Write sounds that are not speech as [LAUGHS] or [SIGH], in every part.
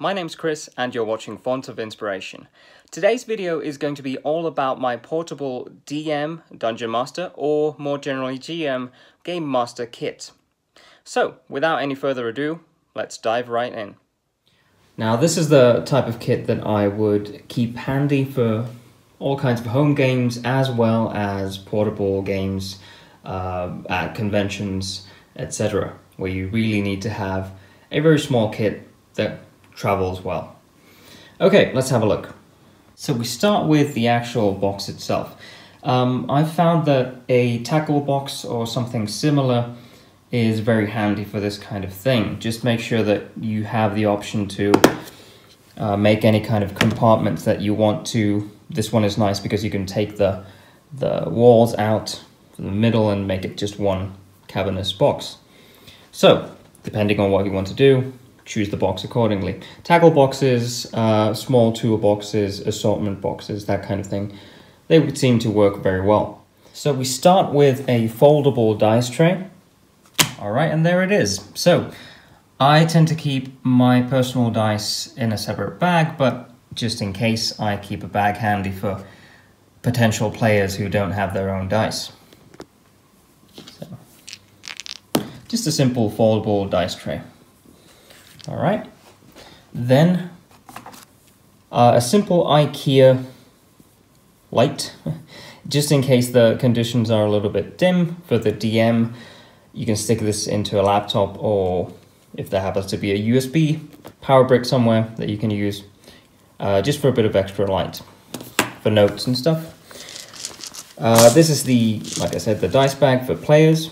my name's Chris and you're watching Font of Inspiration. Today's video is going to be all about my portable DM Dungeon Master or more generally GM Game Master kit. So without any further ado, let's dive right in. Now this is the type of kit that I would keep handy for all kinds of home games as well as portable games uh, at conventions, etc., where you really need to have a very small kit that travels well. Okay, let's have a look. So we start with the actual box itself. Um, I found that a tackle box or something similar is very handy for this kind of thing. Just make sure that you have the option to uh, make any kind of compartments that you want to. This one is nice because you can take the, the walls out from the middle and make it just one cavernous box. So, depending on what you want to do, choose the box accordingly. Tackle boxes, uh, small tool boxes, assortment boxes, that kind of thing, they would seem to work very well. So we start with a foldable dice tray. All right, and there it is. So I tend to keep my personal dice in a separate bag, but just in case, I keep a bag handy for potential players who don't have their own dice. So, just a simple foldable dice tray. All right. Then uh, a simple IKEA light, [LAUGHS] just in case the conditions are a little bit dim for the DM. You can stick this into a laptop or if there happens to be a USB power brick somewhere that you can use uh, just for a bit of extra light for notes and stuff. Uh, this is the, like I said, the dice bag for players.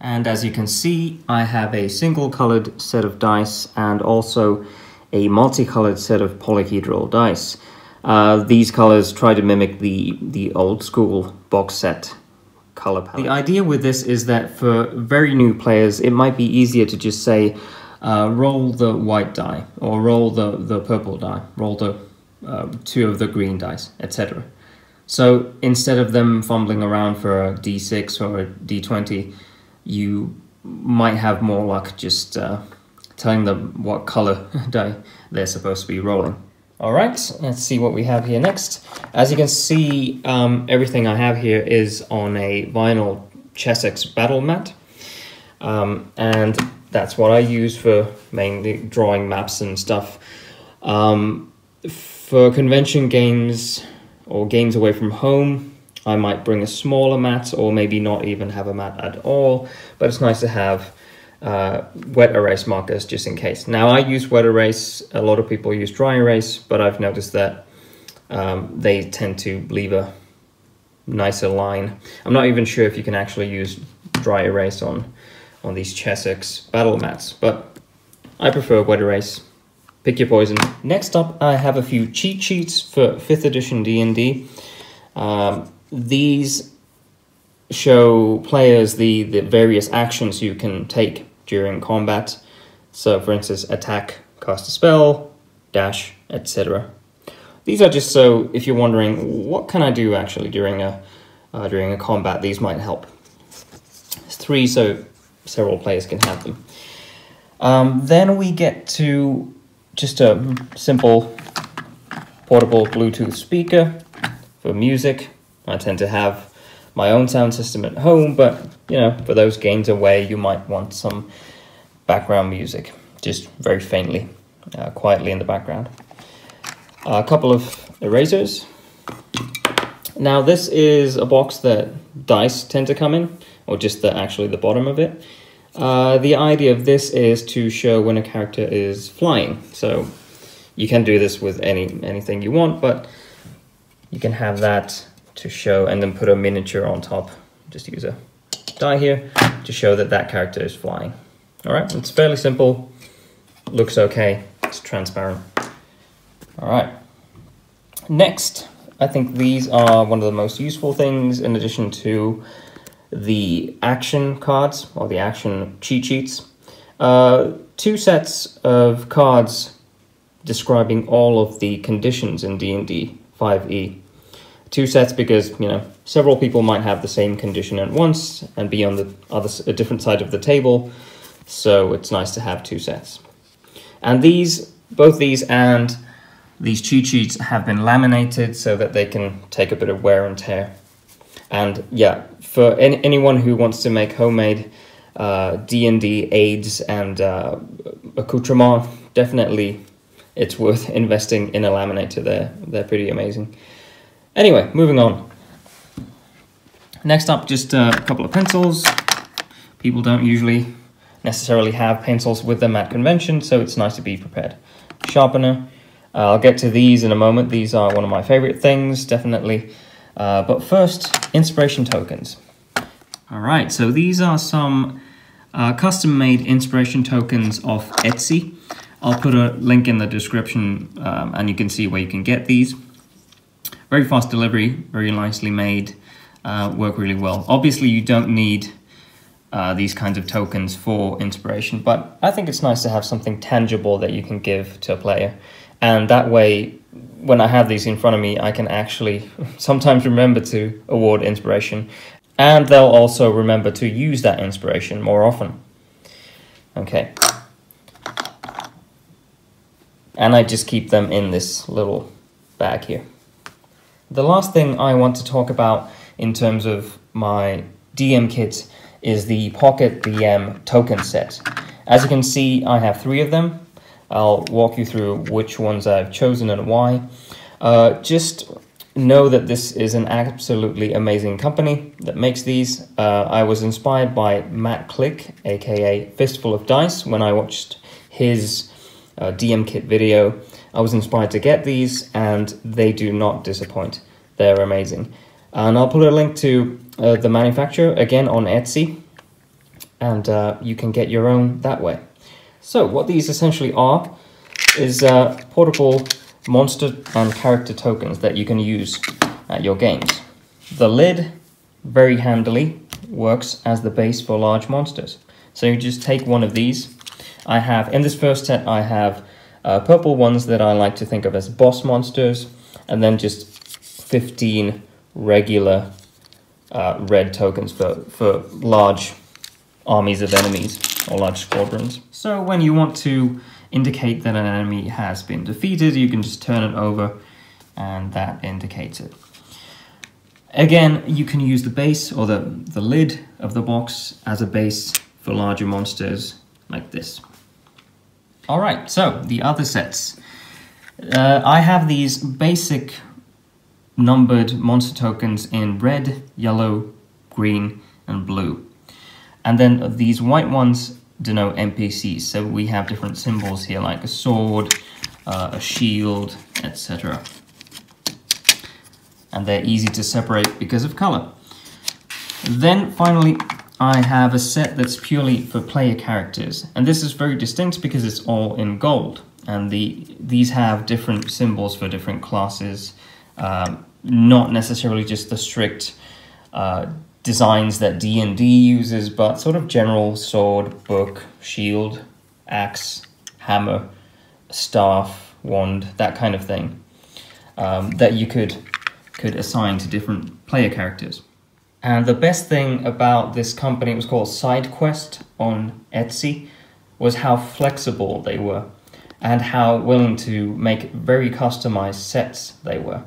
And as you can see, I have a single colored set of dice and also a multicolored set of polyhedral dice. Uh, these colors try to mimic the, the old school box set color palette. The idea with this is that for very new players, it might be easier to just say, uh, roll the white die, or roll the, the purple die, roll the uh, two of the green dice, etc. So instead of them fumbling around for a d6 or a d20, you might have more luck just uh, telling them what color [LAUGHS] die they're supposed to be rolling. All right, let's see what we have here next. As you can see, um, everything I have here is on a vinyl Chessex battle mat. Um, and that's what I use for mainly drawing maps and stuff. Um, for convention games or games away from home, I might bring a smaller mat or maybe not even have a mat at all, but it's nice to have uh, wet erase markers just in case. Now I use wet erase, a lot of people use dry erase, but I've noticed that um, they tend to leave a nicer line. I'm not even sure if you can actually use dry erase on, on these Chessex battle mats, but I prefer wet erase. Pick your poison. Next up, I have a few cheat sheets for 5th edition D&D. Um, these show players the, the various actions you can take during combat. So, for instance, attack, cast a spell, dash, etc. These are just so if you're wondering what can I do actually during a uh, during a combat, these might help. Three, so several players can have them. Um, then we get to just a simple portable Bluetooth speaker for music. I tend to have my own sound system at home, but you know, for those games away, you might want some background music, just very faintly, uh, quietly in the background. a couple of erasers. Now this is a box that dice tend to come in, or just the actually the bottom of it. Uh, the idea of this is to show when a character is flying. So you can do this with any anything you want, but you can have that to show and then put a miniature on top. Just use a die here to show that that character is flying. All right, it's fairly simple, looks okay, it's transparent. All right, next, I think these are one of the most useful things in addition to the action cards or the action cheat sheets. Uh, two sets of cards describing all of the conditions in D&D 5e two sets because you know several people might have the same condition at once and be on the other a different side of the table so it's nice to have two sets and these both these and these cheat sheets have been laminated so that they can take a bit of wear and tear. And yeah, for any, anyone who wants to make homemade D&D uh, aids and uh, accoutrement, definitely it's worth [LAUGHS] investing in a laminator. They're, they're pretty amazing. Anyway, moving on. Next up, just a couple of pencils. People don't usually necessarily have pencils with them at convention, so it's nice to be prepared. Sharpener. Uh, I'll get to these in a moment. These are one of my favorite things, definitely. Uh, but first, inspiration tokens. All right, so these are some uh, custom-made inspiration tokens off Etsy. I'll put a link in the description um, and you can see where you can get these. Very fast delivery, very nicely made uh, work really well. Obviously, you don't need uh, these kinds of tokens for inspiration, but I think it's nice to have something tangible that you can give to a player. And that way, when I have these in front of me, I can actually [LAUGHS] sometimes remember to award inspiration. And they'll also remember to use that inspiration more often. Okay. And I just keep them in this little bag here. The last thing I want to talk about in terms of my DM kit is the Pocket DM token set. As you can see, I have three of them. I'll walk you through which ones I've chosen and why. Uh, just know that this is an absolutely amazing company that makes these. Uh, I was inspired by Matt Click, aka Fistful of Dice, when I watched his uh, DM kit video. I was inspired to get these and they do not disappoint. They're amazing. And I'll put a link to uh, the manufacturer again on Etsy, and uh, you can get your own that way. So what these essentially are is uh, portable monster and character tokens that you can use at your games. The lid very handily works as the base for large monsters. So you just take one of these. I have, in this first set, I have uh, purple ones that I like to think of as boss monsters, and then just 15 regular uh, red tokens for, for large armies of enemies or large squadrons. So when you want to indicate that an enemy has been defeated, you can just turn it over and that indicates it. Again, you can use the base or the, the lid of the box as a base for larger monsters like this. Alright, so the other sets. Uh, I have these basic numbered monster tokens in red, yellow, green, and blue. And then these white ones denote NPCs. So we have different symbols here, like a sword, uh, a shield, etc. And they're easy to separate because of color. Then finally, I have a set that's purely for player characters. And this is very distinct because it's all in gold. And the these have different symbols for different classes. Um, not necessarily just the strict uh, designs that D&D uses, but sort of general sword, book, shield, axe, hammer, staff, wand, that kind of thing um, that you could could assign to different player characters. And the best thing about this company, it was called SideQuest on Etsy, was how flexible they were and how willing to make very customized sets they were.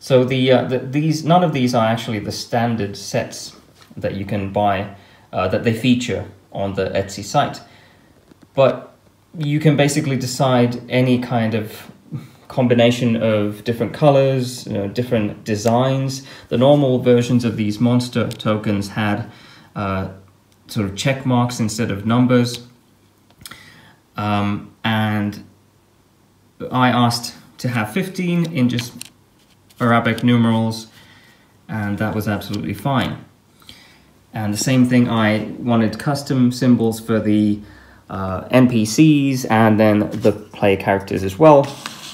So the, uh, the, these none of these are actually the standard sets that you can buy uh, that they feature on the Etsy site, but you can basically decide any kind of combination of different colors, you know, different designs. The normal versions of these monster tokens had uh, sort of check marks instead of numbers. Um, and I asked to have 15 in just Arabic numerals, and that was absolutely fine. And the same thing, I wanted custom symbols for the uh, NPCs and then the player characters as well,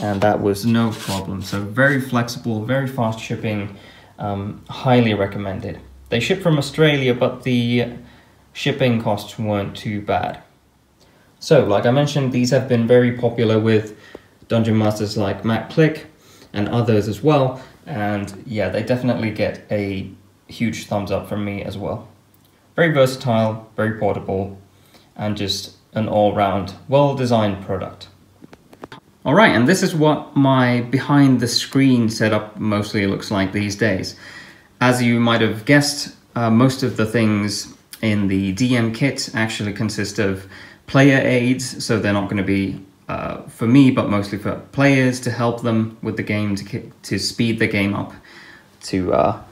and that was no problem. So very flexible, very fast shipping, um, highly recommended. They ship from Australia, but the shipping costs weren't too bad. So, like I mentioned, these have been very popular with dungeon masters like Matt Click, and others as well. And yeah, they definitely get a huge thumbs up from me as well. Very versatile, very portable, and just an all-round well-designed product. All right, and this is what my behind the screen setup mostly looks like these days. As you might have guessed, uh, most of the things in the DM kit actually consist of player aids, so they're not going to be uh, for me, but mostly for players to help them with the game, to, to speed the game up, to uh,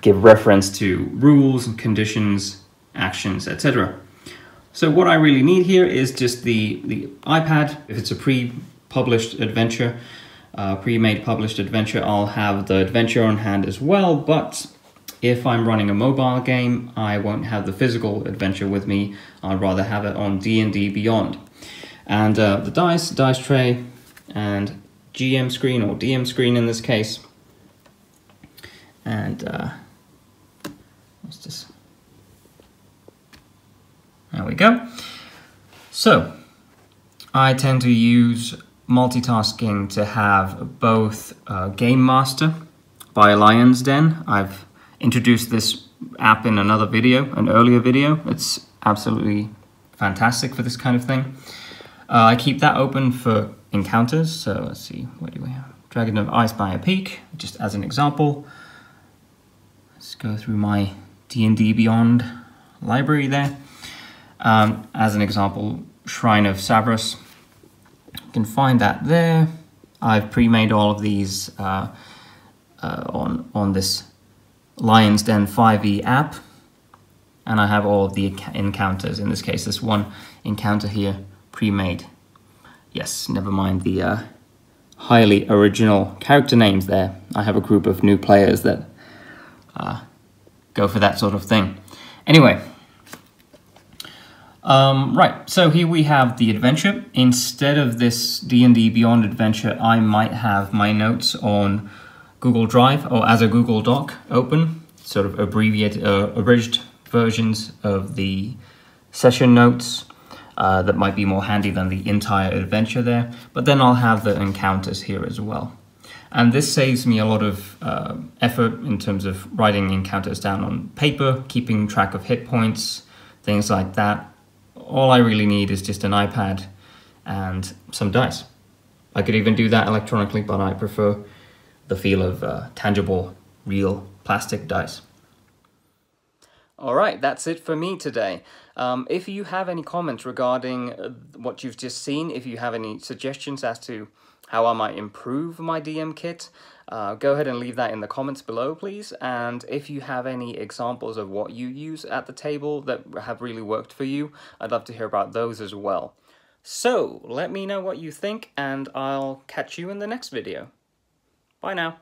give reference to rules and conditions, actions, etc. So what I really need here is just the, the iPad. If it's a pre-published adventure, uh, pre-made published adventure, I'll have the adventure on hand as well, but if I'm running a mobile game, I won't have the physical adventure with me. I'd rather have it on D&D Beyond. And uh, the dice, dice tray, and GM screen, or DM screen in this case. And uh, what's this? There we go. So, I tend to use multitasking to have both uh, Game Master by Lion's Den. I've introduced this app in another video, an earlier video. It's absolutely fantastic for this kind of thing. Uh, I keep that open for encounters. So let's see, what do we have? Dragon of Icespire Peak, just as an example. Let's go through my D&D Beyond library there. Um, as an example, Shrine of Savras. You can find that there. I've pre-made all of these uh, uh, on, on this Lion's Den 5e app. And I have all of the encounters. In this case, this one encounter here pre-made. Yes, never mind the uh, highly original character names there. I have a group of new players that uh, go for that sort of thing. Anyway, um, right, so here we have the adventure. Instead of this D&D Beyond adventure, I might have my notes on Google Drive or as a Google Doc open, sort of abbreviated, uh, abridged versions of the session notes uh, that might be more handy than the entire adventure there. But then I'll have the encounters here as well. And this saves me a lot of uh, effort in terms of writing encounters down on paper, keeping track of hit points, things like that. All I really need is just an iPad and some dice. I could even do that electronically, but I prefer the feel of uh, tangible, real plastic dice. All right, that's it for me today. Um, if you have any comments regarding uh, what you've just seen, if you have any suggestions as to how I might improve my DM kit, uh, go ahead and leave that in the comments below, please. And if you have any examples of what you use at the table that have really worked for you, I'd love to hear about those as well. So, let me know what you think, and I'll catch you in the next video. Bye now.